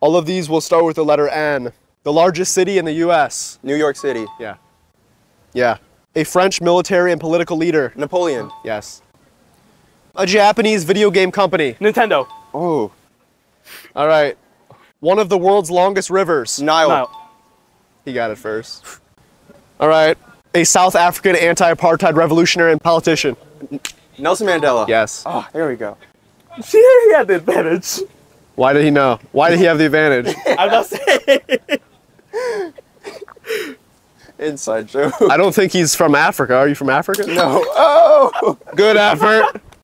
All of these will start with the letter N. The largest city in the U.S. New York City. Yeah. Yeah. A French military and political leader. Napoleon. Yes. A Japanese video game company. Nintendo. Oh. All right. One of the world's longest rivers. Nile. Nile. He got it first. All right. A South African anti-apartheid revolutionary and politician. Nelson Mandela. Yes. Oh, there we go. See, he had the advantage. Why did he know? Why did he have the advantage? I'm not saying. Inside joke. I don't think he's from Africa. Are you from Africa? No. Oh. Good effort.